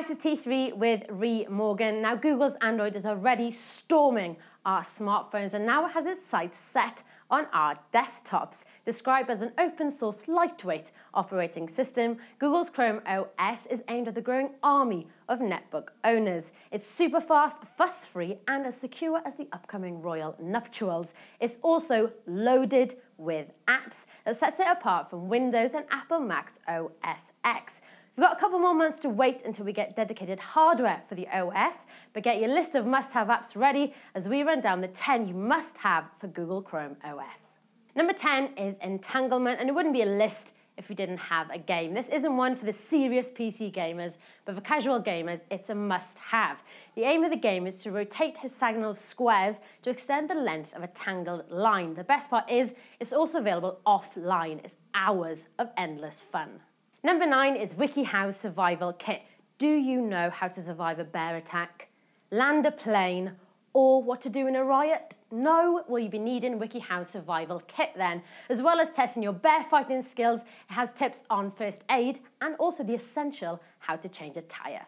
Hi, this is T3 with Ree Morgan. Now, Google's Android is already storming our smartphones and now it has its sights set on our desktops. Described as an open source, lightweight operating system, Google's Chrome OS is aimed at the growing army of netbook owners. It's super fast, fuss free, and as secure as the upcoming royal nuptials. It's also loaded with apps that sets it apart from Windows and Apple Macs OS X. We've got a couple more months to wait until we get dedicated hardware for the OS, but get your list of must-have apps ready as we run down the 10 you must have for Google Chrome OS. Number 10 is Entanglement, and it wouldn't be a list if we didn't have a game. This isn't one for the serious PC gamers, but for casual gamers, it's a must-have. The aim of the game is to rotate hexagonal squares to extend the length of a tangled line. The best part is, it's also available offline. It's hours of endless fun. Number nine is WikiHow Survival Kit. Do you know how to survive a bear attack? Land a plane or what to do in a riot? No, well you'll be needing WikiHow Survival Kit then. As well as testing your bear fighting skills, it has tips on first aid and also the essential how to change a tyre.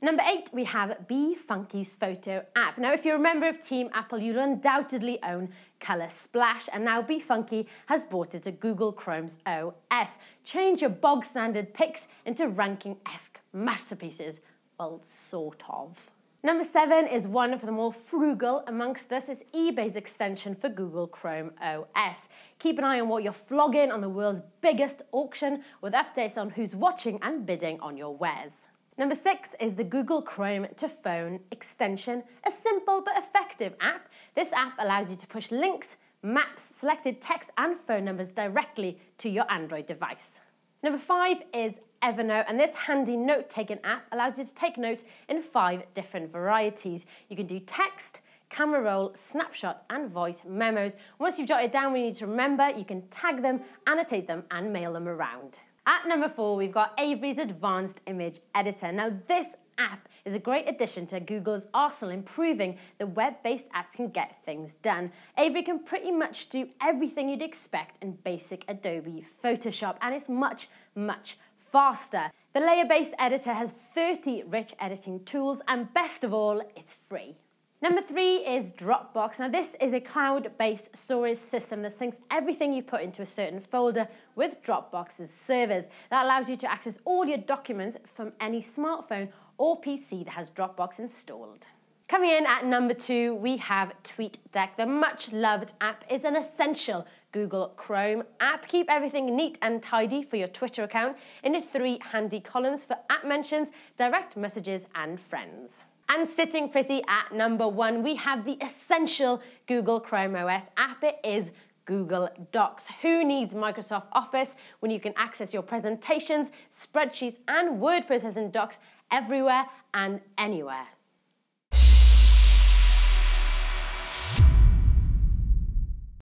Number eight, we have BeFunky's photo app. Now, if you're a member of Team Apple, you'll undoubtedly own Color Splash, and now Be Funky has brought it to Google Chrome's OS. Change your bog standard pics into Rankin-esque masterpieces. Well, sort of. Number seven is one for the more frugal amongst us. It's eBay's extension for Google Chrome OS. Keep an eye on what you're flogging on the world's biggest auction with updates on who's watching and bidding on your wares. Number six is the Google Chrome to Phone extension, a simple but effective app. This app allows you to push links, maps, selected text and phone numbers directly to your Android device. Number five is Evernote, and this handy note-taking app allows you to take notes in five different varieties. You can do text, camera roll, snapshot, and voice memos. Once you've jotted down what you need to remember, you can tag them, annotate them, and mail them around. At number four, we've got Aviary's Advanced Image Editor. Now, this app is a great addition to Google's arsenal, improving the web-based apps can get things done. Avery can pretty much do everything you'd expect in basic Adobe Photoshop, and it's much, much faster. The layer-based editor has 30 rich editing tools, and best of all, it's free. Number three is Dropbox. Now this is a cloud-based storage system that syncs everything you put into a certain folder with Dropbox's servers. That allows you to access all your documents from any smartphone or PC that has Dropbox installed. Coming in at number two, we have TweetDeck. The much loved app is an essential Google Chrome app. Keep everything neat and tidy for your Twitter account in three handy columns for app mentions, direct messages, and friends. And sitting pretty at number one, we have the essential Google Chrome OS app. It is Google Docs. Who needs Microsoft Office when you can access your presentations, spreadsheets, and word processing docs everywhere and anywhere?